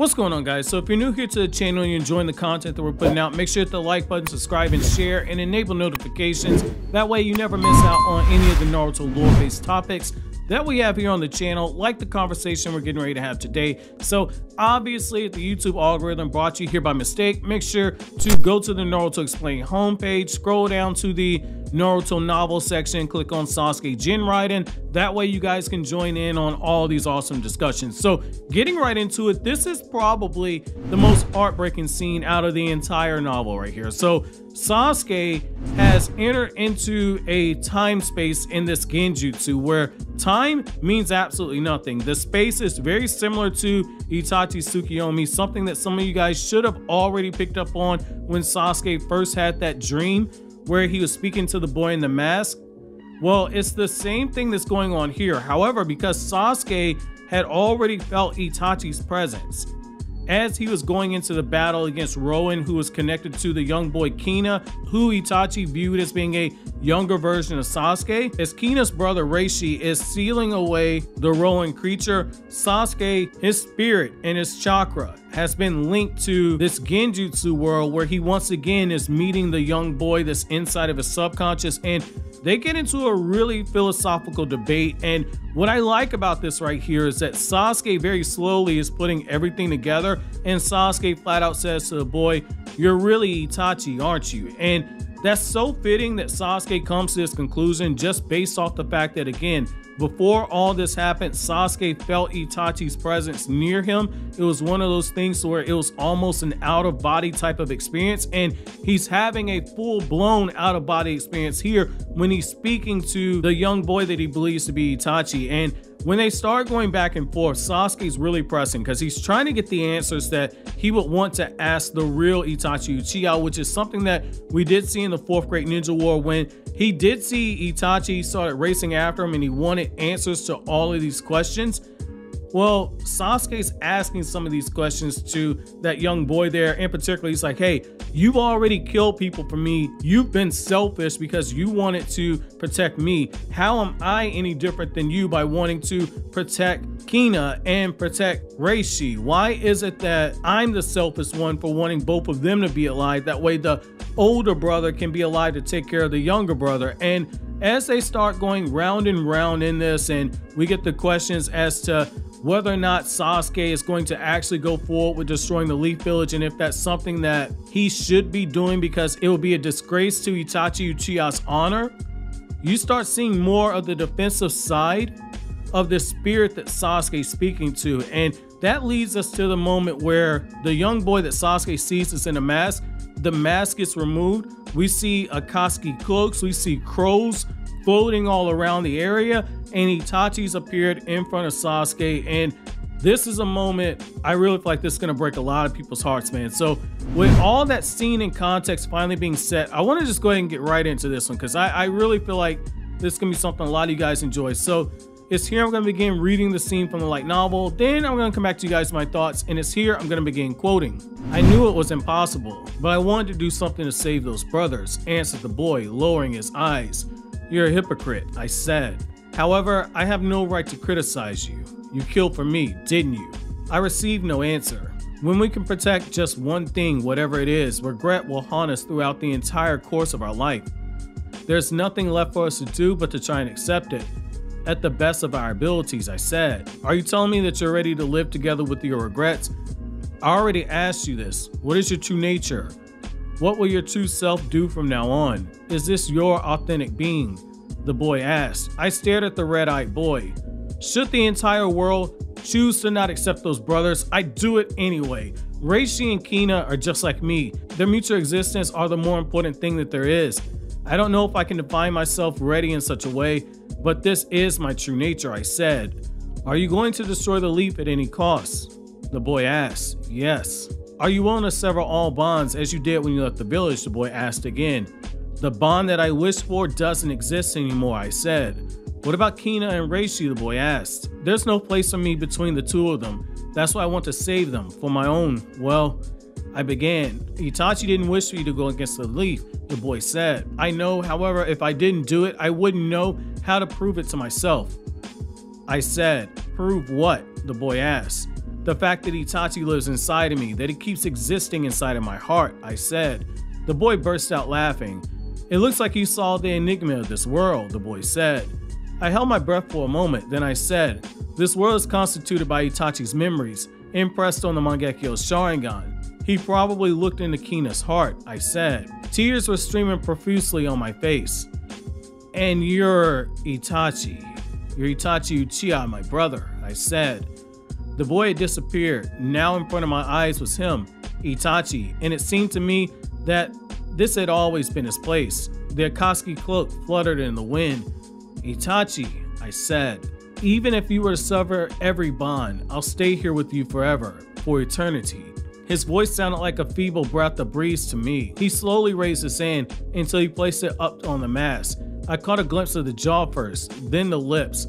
What's going on guys? So if you're new here to the channel and you're enjoying the content that we're putting out, make sure to hit the like button, subscribe and share and enable notifications. That way you never miss out on any of the Naruto lore based topics that we have here on the channel, like the conversation we're getting ready to have today. So obviously the YouTube algorithm brought you here by mistake. Make sure to go to the Naruto Explained homepage, scroll down to the Naruto novel section, click on Sasuke Jinraiden. That way you guys can join in on all these awesome discussions. So getting right into it, this is probably the most heartbreaking scene out of the entire novel right here. So Sasuke has entered into a time space in this genjutsu where time means absolutely nothing. The space is very similar to Itachi Tsukiyomi, something that some of you guys should have already picked up on when Sasuke first had that dream where he was speaking to the boy in the mask. Well, it's the same thing that's going on here. However, because Sasuke had already felt Itachi's presence, as he was going into the battle against Roen, who was connected to the young boy Kina, who Itachi viewed as being a younger version of Sasuke. As Kina's brother Reishi is sealing away the Roen creature, Sasuke, his spirit and his chakra has been linked to this genjutsu world where he once again is meeting the young boy that's inside of his subconscious and they get into a really philosophical debate. And what I like about this right here is that Sasuke very slowly is putting everything together. And Sasuke flat out says to the boy, You're really Itachi, aren't you? And that's so fitting that Sasuke comes to this conclusion just based off the fact that, again, before all this happened, Sasuke felt Itachi's presence near him. It was one of those things where it was almost an out of body type of experience. And he's having a full blown out of body experience here when he's speaking to the young boy that he believes to be Itachi. And when they start going back and forth, Sasuke's really pressing because he's trying to get the answers that he would want to ask the real Itachi Uchiha, which is something that we did see in the fourth Great Ninja War when he did see Itachi started racing after him and he wanted answers to all of these questions. Well, Sasuke's asking some of these questions to that young boy there. In particular, he's like, hey, you've already killed people for me. You've been selfish because you wanted to protect me. How am I any different than you by wanting to protect Kina and protect Reishi? Why is it that I'm the selfish one for wanting both of them to be alive? That way the older brother can be alive to take care of the younger brother. And as they start going round and round in this and we get the questions as to whether or not Sasuke is going to actually go forward with destroying the Leaf Village and if that's something that he should be doing because it will be a disgrace to Itachi Uchiha's honor, you start seeing more of the defensive side of the spirit that Sasuke is speaking to. And that leads us to the moment where the young boy that Sasuke sees is in a mask. The mask gets removed. We see Akatsuki cloaks, we see crows floating all around the area, and Itachi's appeared in front of Sasuke. And this is a moment I really feel like this is gonna break a lot of people's hearts, man. So with all that scene and context finally being set, I want to just go ahead and get right into this one because I, I really feel like this is gonna be something a lot of you guys enjoy. So it's here I'm going to begin reading the scene from the light novel. Then I'm going to come back to you guys my thoughts. And it's here I'm going to begin quoting. I knew it was impossible, but I wanted to do something to save those brothers, answered the boy, lowering his eyes. You're a hypocrite, I said. However, I have no right to criticize you. You killed for me, didn't you? I received no answer. When we can protect just one thing, whatever it is, regret will haunt us throughout the entire course of our life. There's nothing left for us to do but to try and accept it. At the best of our abilities, I said. Are you telling me that you're ready to live together with your regrets? I already asked you this. What is your true nature? What will your true self do from now on? Is this your authentic being? The boy asked. I stared at the red eyed boy. Should the entire world choose to not accept those brothers, I'd do it anyway. Reishi and Kina are just like me. Their mutual existence are the more important thing that there is. I don't know if I can define myself ready in such a way, but this is my true nature, I said. Are you going to destroy the leaf at any cost? The boy asked. Yes. Are you willing to sever all bonds as you did when you left the village? The boy asked again. The bond that I wished for doesn't exist anymore, I said. What about Kina and Reishi? The boy asked. There's no place for me between the two of them. That's why I want to save them for my own. Well, I began. Itachi didn't wish me to go against the leaf, the boy said. I know, however, if I didn't do it, I wouldn't know how to prove it to myself. I said, Prove what? The boy asked. The fact that Itachi lives inside of me, that he keeps existing inside of my heart, I said. The boy burst out laughing. It looks like you saw the enigma of this world, the boy said. I held my breath for a moment, then I said, This world is constituted by Itachi's memories, impressed on the Mangekyo's Sharingan. He probably looked into Kina's heart, I said. Tears were streaming profusely on my face. And you're Itachi. You're Itachi Uchiha, my brother, I said. The boy had disappeared. Now in front of my eyes was him, Itachi, and it seemed to me that this had always been his place. The Akatsuki cloak fluttered in the wind. Itachi, I said, even if you were to sever every bond, I'll stay here with you forever, for eternity. His voice sounded like a feeble breath of breeze to me. He slowly raised his hand until he placed it up on the mask. I caught a glimpse of the jaw first, then the lips.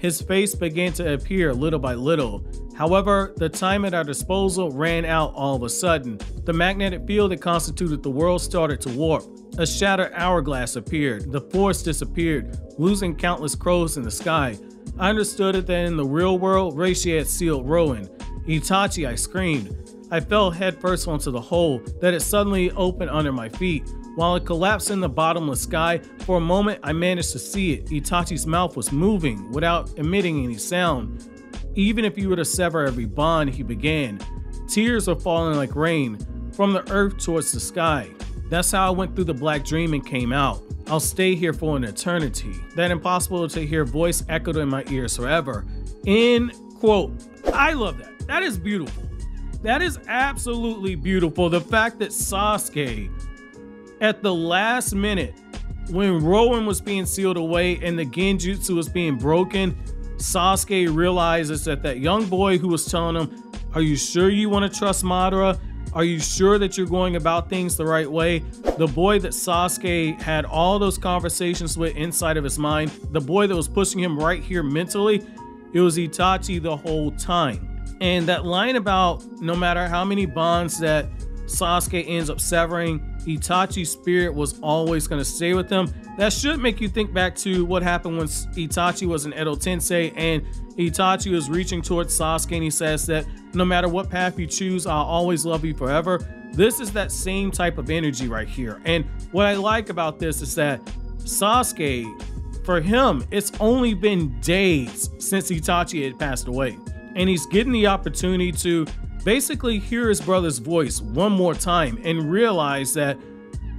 His face began to appear little by little. However, the time at our disposal ran out all of a sudden. The magnetic field that constituted the world started to warp. A shattered hourglass appeared. The forest disappeared, losing countless crows in the sky. I understood it that in the real world, Reishi had sealed Roen. Itachi, I screamed. I fell headfirst onto the hole that had suddenly opened under my feet. While it collapsed in the bottomless sky, for a moment I managed to see it. Itachi's mouth was moving without emitting any sound. Even if you were to sever every bond, he began. Tears were falling like rain from the earth towards the sky. That's how I went through the black dream and came out. I'll stay here for an eternity. That impossible to hear voice echoed in my ears forever. In quote. I love that. That is beautiful. That is absolutely beautiful. The fact that Sasuke, at the last minute, when Roen was being sealed away and the Genjutsu was being broken, Sasuke realizes that that young boy who was telling him, Are you sure you want to trust Madara? Are you sure that you're going about things the right way? The boy that Sasuke had all those conversations with inside of his mind, the boy that was pushing him right here mentally, it was Itachi the whole time. And that line about no matter how many bonds that Sasuke ends up severing, Itachi's spirit was always going to stay with him. That should make you think back to what happened when Itachi was in Edo Tensei and Itachi was reaching towards Sasuke and he says that no matter what path you choose, I'll always love you forever. This is that same type of energy right here. And what I like about this is that Sasuke, for him, it's only been days since Itachi had passed away and he's getting the opportunity to basically hear his brother's voice one more time and realize that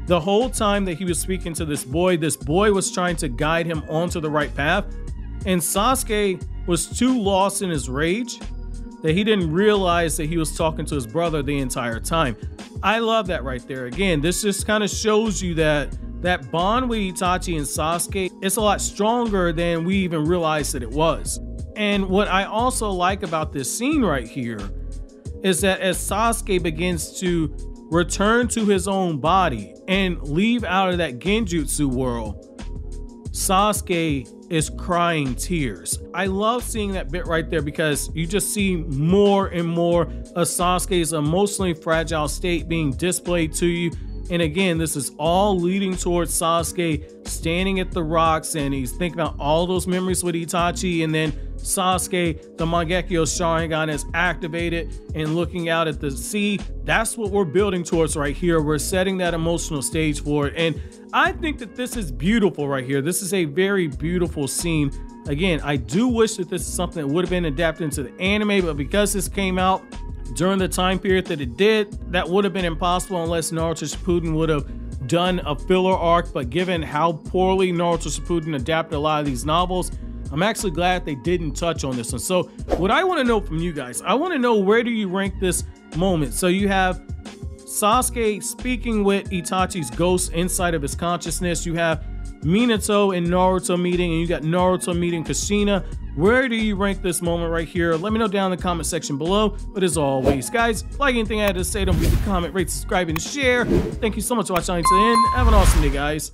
the whole time that he was speaking to this boy, this boy was trying to guide him onto the right path. And Sasuke was too lost in his rage that he didn't realize that he was talking to his brother the entire time. I love that right there. Again, this just kind of shows you that that bond with Itachi and Sasuke is a lot stronger than we even realized that it was. And what I also like about this scene right here is that as Sasuke begins to return to his own body and leave out of that Genjutsu world, Sasuke is crying tears. I love seeing that bit right there because you just see more and more of Sasuke's emotionally fragile state being displayed to you. And again, this is all leading towards Sasuke standing at the rocks and he's thinking about all those memories with Itachi and then Sasuke, the Mangekyo Sharingan is activated and looking out at the sea. That's what we're building towards right here. We're setting that emotional stage for it. And I think that this is beautiful right here. This is a very beautiful scene. Again, I do wish that this is something that would have been adapted into the anime, but because this came out during the time period that it did, that would have been impossible unless Naruto Shippuden would have done a filler arc. But given how poorly Naruto Shippuden adapted a lot of these novels, I'm actually glad they didn't touch on this one. So what I want to know from you guys, I want to know where do you rank this moment? So you have Sasuke speaking with Itachi's ghost inside of his consciousness. You have Minato and Naruto meeting, and you got Naruto meeting Kushina. Where do you rank this moment right here? Let me know down in the comment section below. But as always, guys, like anything I had to say, don't forget to comment, rate, subscribe, and share. Thank you so much for watching until the end. Have an awesome day, guys.